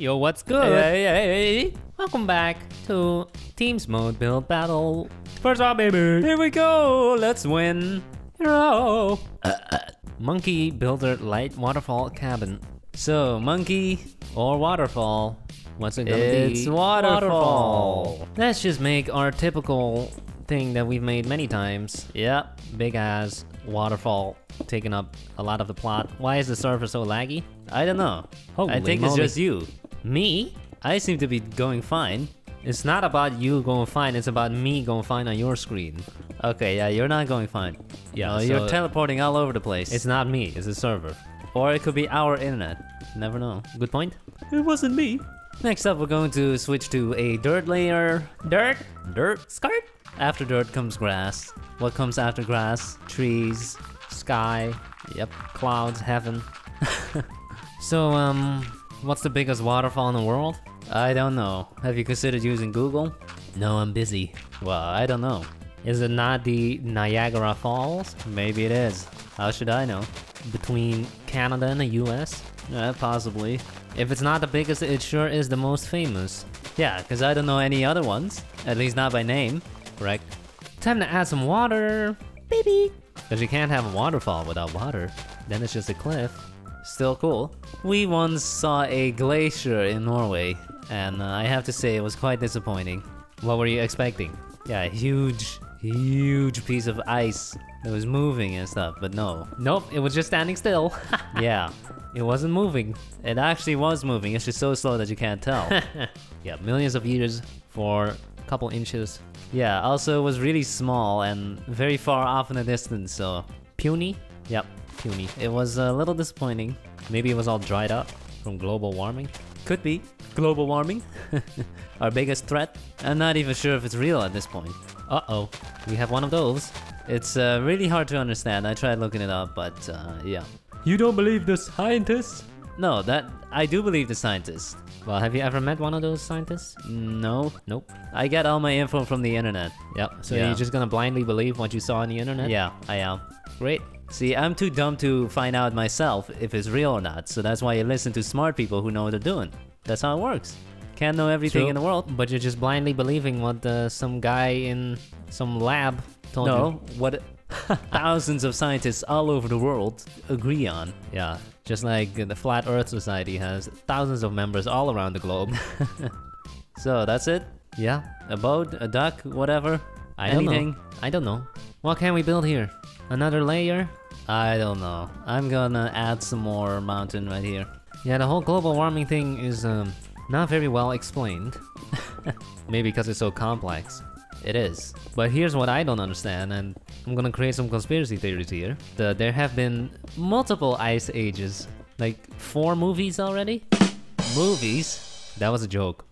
Yo, what's good? Hey, hey, hey. Welcome back to Teams Mode Build Battle. First off, baby. Here we go. Let's win. Hero. Uh, uh. Monkey Builder Light Waterfall Cabin. So, monkey or waterfall? What's it gonna It's be? waterfall. Let's just make our typical thing that we've made many times. Yep. Big ass waterfall taking up a lot of the plot. Why is the server so laggy? I don't know. I think moly. it's just you. Me? I seem to be going fine. It's not about you going fine, it's about me going fine on your screen. Okay, yeah, you're not going fine. Yeah, Uh, so you're teleporting all over the place. It's not me, it's the server. or it could be our internet. Never know. Good point? It wasn't me. Next up, we're going to switch to a dirt layer. Dirt? Dirt. Skirt. After dirt comes grass. What comes after grass? Trees. Sky, Yep. clouds, heaven. so, um, what's the biggest waterfall in the world? I don't know. Have you considered using Google? No, I'm busy. Well, I don't know. Is it not the Niagara Falls Maybe it is. How should I know? between Canada and the US? Uh, possibly. If it's not the biggest, it sure is the most famous. Yeah, because I don't know any other ones. At least not by name. Correct. Time to add some water, baby. Because you can't have a waterfall without water. Then it's just a cliff. Still cool. We once saw a glacier in Norway, and uh, I have to say it was quite disappointing. What were you expecting? Yeah, huge, huge piece of ice that was moving and stuff, but no. Nope, it was just standing still. Yeah, it wasn't moving. it actually was moving, it's just so slow that you can't tell. yeah, millions of years for a couple inches. yeah, also it was really small and very far off in the distance, so Puny? yep. Puny. It was a little disappointing. Maybe it was all dried up from global warming. Could be. Global warming. Our biggest threat. I'm not even sure if it's real at this point. Uh-oh, we have one of those. It's uh, really hard to understand. I tried looking it up, but uh, yeah. You don't believe the scientists? No, that I do believe the scientists. Well, have you ever met one of those scientists? No, Nope. I get all my info from the internet. Yep. So Yeah. you're just gonna blindly believe what you saw on the internet? Yeah, I am. Great. See, I'm too dumb to find out myself if it's real or not. So that's why you listen to smart people who know what they're doing. That's how it works. Can't know everything True. in the world. But you're just blindly believing what uh, some guy in some lab told No, you. what thousands of scientists all over the world agree on. Yeah. Just like the Flat Earth Society has thousands of members all around the globe. So that's it. yeah. A boat, a duck, whatever. I don't Anything. know. I don't know. What can we build here? Another layer? I don't know. I'm gonna add some more mountain right here. Yeah, the whole global warming thing is um, not very well explained. Maybe because it's so complex. It is. But here's what I don't understand, and I'm gonna create some conspiracy theories here. The, there have been multiple ice ages. Like, four movies already? Movies. That was a joke.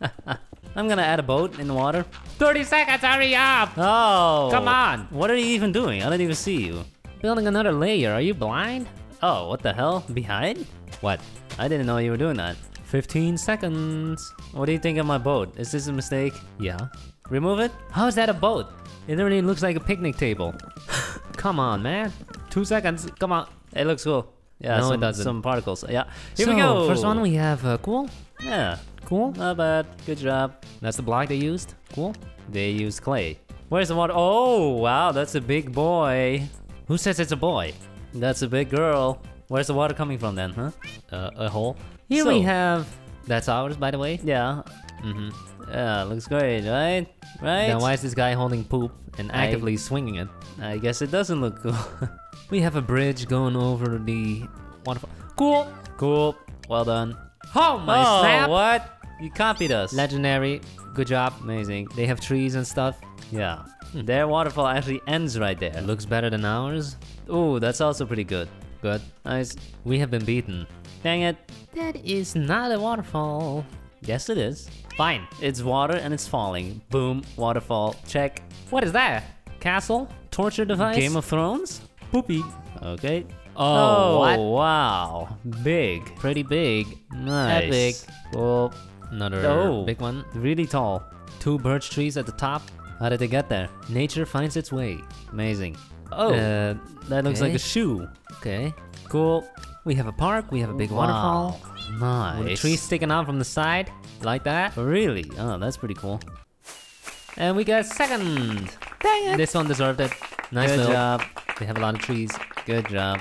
I'm gonna add a boat in the water. 30 seconds, hurry up! Oh! Come on! What are you even doing? I don't even see you. Building another layer, are you blind? Oh, what the hell? Behind? What? I didn't know you were doing that. 15 seconds. What do you think of my boat? Is this a mistake? Yeah. Remove it? How is that a boat? It literally looks like a picnic table. Come on, man. Two seconds, come on. It looks cool. Yeah, No, it some, doesn't. some particles. Yeah. Here so, we go. First one we have uh, cool. Yeah. Cool. Not bad. Good job. That's the block they used. Cool. They use clay. Where's the water? Oh, wow, that's a big boy. Who says it's a boy? That's a big girl. Where's the water coming from then, huh? Uh, a hole. Here we have. That's ours, by the way. Yeah. Mm-hmm. Yeah, looks great, right? Right? Now, why is this guy holding poop and I- actively swinging it? I guess it doesn't look cool. We have a bridge going over the waterfall. Cool. cool. Well done. Oh my oh, snap! what? You copied us. Legendary. Good job. Amazing. They have trees and stuff. Yeah. Hmm. Their waterfall actually ends right there. It looks better than ours. Ooh, that's also pretty good. Good. Nice. We have been beaten. Dang it. That is not a waterfall. Yes, it is. Fine. It's water and it's falling. Boom. Waterfall. Check. What is that? Castle? Torture device? Game of Thrones? poopy. Okay. Oh, oh what? wow. Big. Pretty big. Nice. Epic. Cool. Another Oh. big one. Really tall. Two birch trees at the top. How did they get there? Nature finds its way. Amazing. Oh, Uh, that looks like a shoe. okay. Cool. We have a park. We have a big Wow. waterfall. Nice. With a tree sticking out from the side, like that. Really? Oh, that's pretty cool. And we got second. Dang it. This one deserved it. Nice Good build. job. They have a lot of trees. Good job.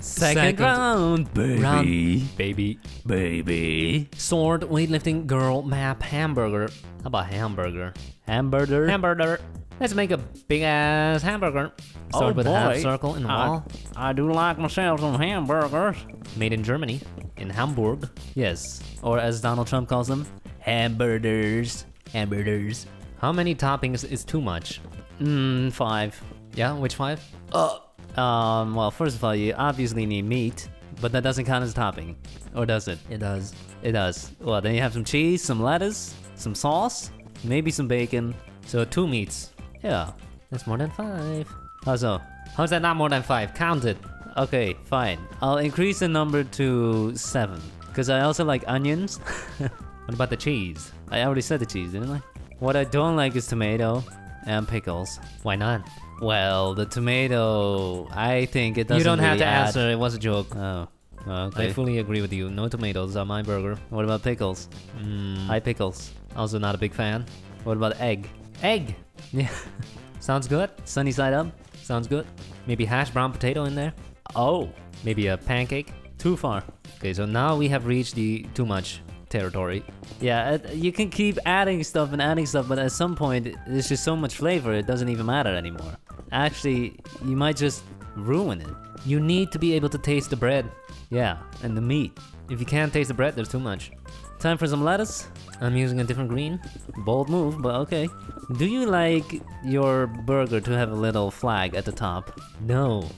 Second round, baby. Round, baby. Baby. Sword, weightlifting, girl, map, hamburger. How about hamburger? Hamburger. Hamburger. Let's make a big ass hamburger. Start Oh, with a half boy. circle in the I- wall. I do like myself some hamburgers. Made in Germany, in Hamburg. Yes. Or as Donald Trump calls them, hamburgers. Hamburgers. How many toppings is too much? Mmm, five. Yeah, which five? Uh, Um, well, first of all, you obviously need meat, but that doesn't count as a topping. Or does it? It does. It does. Well, then you have some cheese, some lettuce, some sauce, maybe some bacon. So two meats. Yeah. That's more than five. How so? How's that not more than five? Count it. Okay, fine. I'll increase the number to seven. Because I also like onions. What about the cheese? I already said the cheese, didn't I? What I don't like is tomato and pickles. Why not? Well, the tomato, I think it doesn't you don't have to add- answer. It was a joke. Oh, I fully agree with you. No tomatoes on my burger. What about pickles? Mm, Hi, pickles. also not a big fan. What about egg? Egg. Yeah. Sounds good. Sunny side up? Sounds good. Maybe hash brown potato in there. Oh, Maybe a pancake. too far. Okay, so now we have reached the too much territory. Yeah, it, you can keep adding stuff and adding stuff, but at some point, there's just so much flavor, it doesn't even matter anymore. Actually, you might just ruin it. You need to be able to taste the bread. Yeah, and the meat. If you can't taste the bread, there's too much. Time for some lettuce. I'm using a different green. Bold move, but okay. Do you like your burger to have a little flag at the top? No.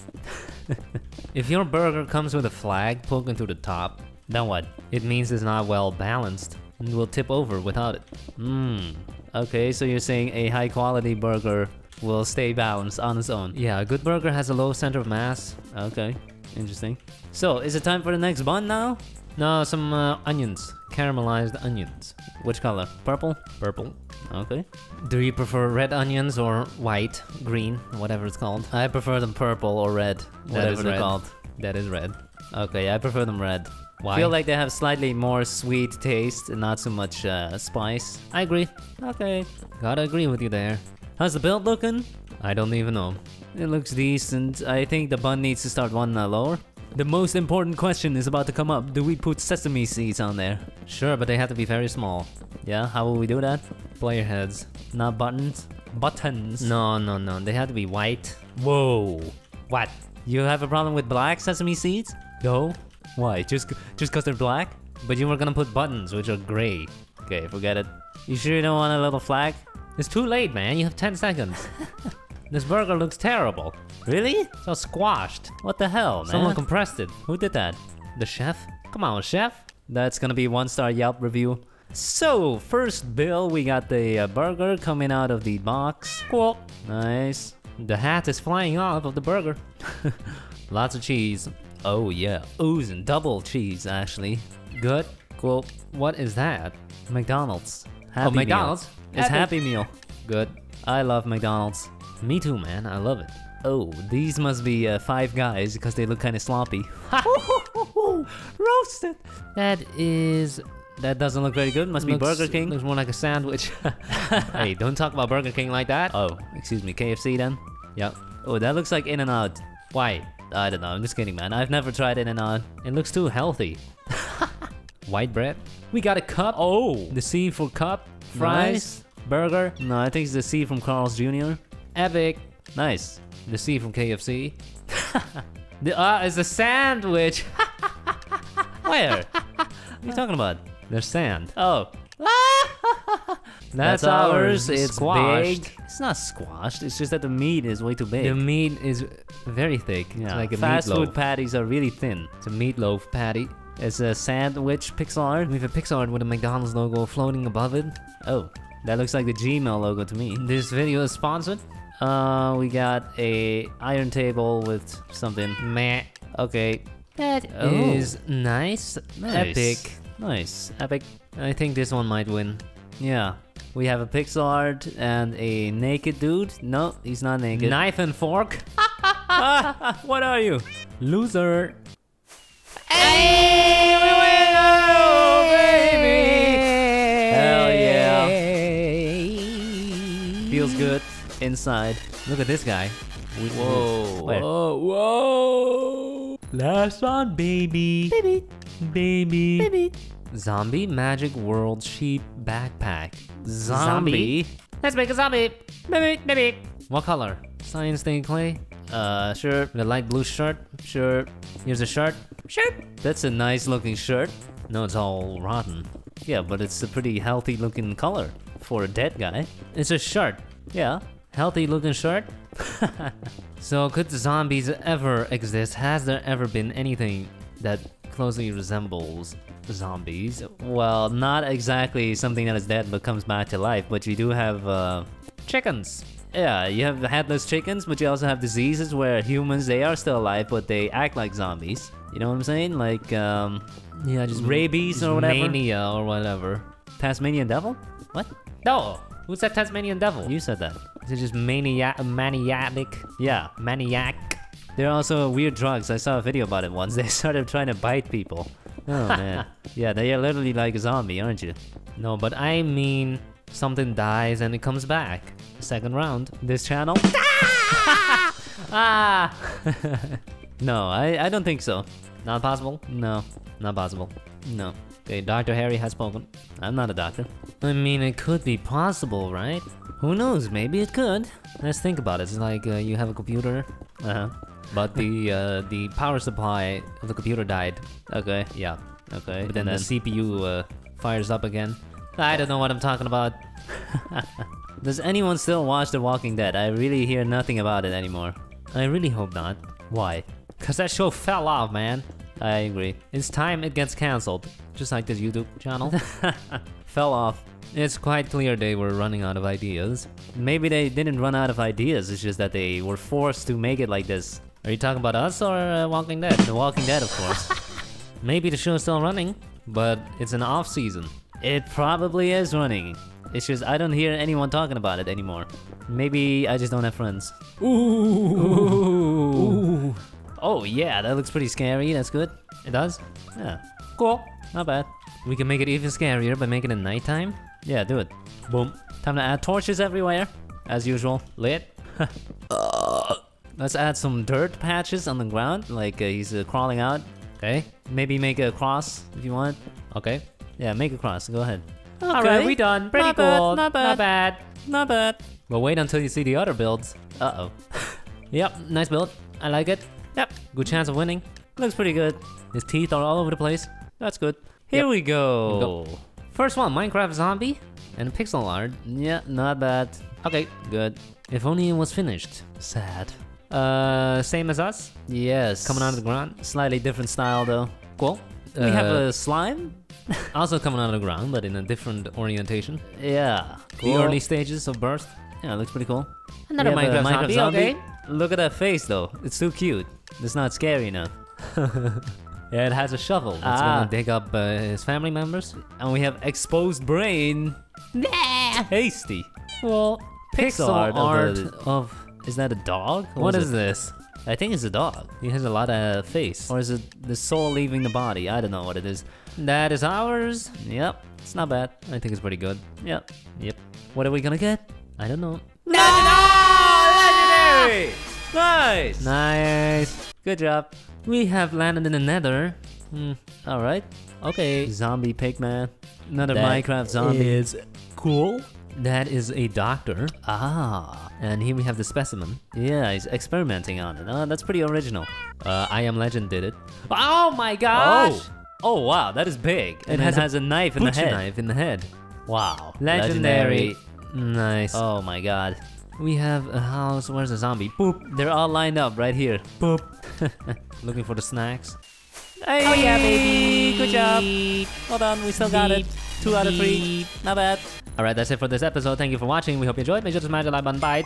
if your burger comes with a flag poking through the top, Then what? it means it's not well balanced and will tip over without it. Mmm. Okay, so you're saying a high quality burger will stay balanced on its own. Yeah, a good burger has a low center of mass. Okay, interesting. So, is it time for the next bun now? No, some uh, onions. Caramelized onions. Which color? Purple? Purple. Okay. Do you prefer red onions or white, green, whatever it's called? I prefer them purple or red, whatever they're called. That is red. Okay, I prefer them red. Why? Feel like they have slightly more sweet taste and not so much uh, spice. I agree. Okay. Gotta agree with you there. How's the build looking? I don't even know. It looks decent. I think the bun needs to start one uh, lower. The most important question is about to come up. Do we put sesame seeds on there? Sure, but they have to be very small. Yeah, how will we do that? Player heads. Not buttons? Buttons. No, no, no. They have to be white. Whoa. What? You have a problem with black sesame seeds? No. Why? Just just cause they're black? But you were gonna put buttons, which are gray. Okay, forget it. You sure you don't want a little flag? It's too late, man. You have 10 seconds. this burger looks terrible. Really? So squashed. What the hell, man? Someone compressed it. Who did that? The chef? Come on, chef. That's gonna be one star Yelp review. So, first bill, we got the uh, burger coming out of the box. Cool. Nice. The hat is flying off of the burger. Lots of cheese. Oh yeah, oozing double cheese actually. Good. Cool. What is that? McDonald's. Happy oh, McDonald's. Meal. It's Happy Meal. Good. I love McDonald's. Me too, man. I love it. Oh, these must be uh, five guys because they look kind of sloppy. Roasted. That is. That doesn't look very good. Must be Burger King. Looks more like a sandwich. hey, don't talk about Burger King like that. Oh, excuse me, KFC then. Yep. Oh, that looks like In and Out. Why? I don't know. I'm just kidding, man. I've never tried In and Out. It looks too healthy. White bread. We got a cup. Oh, The C for cup. Fries. Burger. No, I think it's the C from Carl's Jr. Epic. Nice. The C from KFC. the uh is a sandwich. Where? what are you talking about? There's sand. Oh, That's, ours. It's squashed. big. It's not squashed. It's just that the meat is way too big. The meat is very thick. yeah. It's like a Fast meatloaf. food patties are really thin. It's a meatloaf patty. It's a sandwich pixel art. We have a pixel art with a McDonald's logo floating above it. Oh, that looks like the Gmail logo to me. This video is sponsored. Uh, we got a iron table with something. Meh. Okay. That Oh. is nice. Nice. Epic. Nice. Epic. I think this one might win. Yeah. We have a pixel art and a naked dude. No, he's not naked. Knife and fork. what are you? Loser. Hey, we win, oh baby! Hell yeah! Feels good inside. Look at this guy. We, whoa! Whoa! Oh, whoa! Last one, baby. Baby. Baby. Baby. Zombie Magic World Sheep Backpack. Zombie. zombie. Let's make a zombie. Baby, baby. What color? Science thing clay. Uh, sure. With a light blue shirt. Sure. Here's a shirt. Shirt. That's a nice looking shirt. No, it's all rotten. Yeah, but it's a pretty healthy looking color for a dead guy. It's a shirt. Yeah. Healthy looking shirt. so, could zombies ever exist? Has there ever been anything that closely resembles zombies? Well, not exactly something that is dead but comes back to life, but you do have uh, Chickens. Yeah, you have headless chickens, but you also have diseases where humans they are still alive, but they act like zombies. You know what I'm saying? Like um, Yeah, just rabies or whatever. Mania or whatever. Tasmanian devil? What? No. Who said Tasmanian devil? You said that. Is it just maniac, maniac, Yeah. maniac? There are also weird drugs. I saw a video about it once. They started trying to bite people. Oh man. yeah, they are literally like a zombie, aren't you? No, but I mean something dies and it comes back. Second round. This channel? ah! no, I, I don't think so. Not possible? No, Not possible. no. Okay, Dr. Harry has spoken. I'm not a doctor. I mean, it could be possible, right? Who knows? Maybe it could. Let's think about it. It's like uh, you have a computer, Uh-huh. but the uh, the power supply of the computer died. Okay. Yeah, Okay. but then, and the CPU uh, fires up again. I don't know what I'm talking about. Does anyone still watch The Walking Dead? I really hear nothing about it anymore. I really hope not. Why? Cause that show fell off, man. I agree. It's time it gets cancelled, just like this YouTube channel. Fell off. it's quite clear they were running out of ideas. Maybe they didn't run out of ideas, it's just that they were forced to make it like this. Are you talking about us or uh, Walking Dead? The Walking Dead, of course. Maybe the show's still running, but it's an off season. It probably is running. It's just I don't hear anyone talking about it anymore. Maybe I just don't have friends. Ooh. Oh yeah, that looks pretty scary. That's good. It does? Yeah, Cool. not bad. We can make it even scarier by making it nighttime. Yeah, do it. Boom. Time to add torches everywhere, as usual. Lit. Let's add some dirt patches on the ground, like uh, he's uh, crawling out. Okay. Maybe make a cross if you want. Okay. Yeah, make a cross. Go ahead. Alright, we done. Pretty Not bad, cool. not bad. Not bad. Not bad. But wait until you see the other builds. Uh oh. Yep, nice build. I like it. Yep. Good chance of winning. Looks pretty good. His teeth are all over the place. That's good. Here Yep. we go. go. First one, Minecraft zombie and pixel art. Yeah, not bad. Okay, Good. if only it was finished. Sad. Uh, same as us. Yes. Coming out of the ground. Slightly different style though. Cool. We have Uh, a slime. also coming out of the ground, but in a different orientation. Yeah. The early stages of birth. Yeah, looks pretty cool. Another We have a Minecraft, zombie. Okay. Look at that face though. It's too cute. It's not scary enough. Yeah, it has a shovel. It's Ah. gonna dig up uh, his family members. And we have exposed brain. Tasty. Well, Pixel pixel art art, of a- of. Is that a dog? Or What is is it? this? I think it's a dog. He has a lot of face. Or is it the soul leaving the body? I don't know what it is. That is ours. Yep. It's not bad. I think it's pretty good. Yep. Yep. What are we gonna get? I don't know. Legendary! Nice! Nice. Good job. We have landed in the Nether. Hmm. Alright. Okay. Zombie pigman. Another That Minecraft zombie. is cool. That is a doctor, Ah. and here we have the specimen. Yeah, he's experimenting on it. Oh, that's pretty original. Uh, I am Legend did it. Oh my gosh! Oh. Oh wow, that is big. And It has it a has a knife in the head. knife in the head. Wow. Legendary. Nice. Oh my god. We have a house. Where's the zombie? Boop. They're all lined up right here. Boop. Looking for the snacks. Hey, oh yeah, baby. Good job. Hold on, we still got it. Two out of three. Not bad. Alright, that's it for this episode. Thank you for watching. We hope you enjoyed. Make sure to smash the like button. Bye.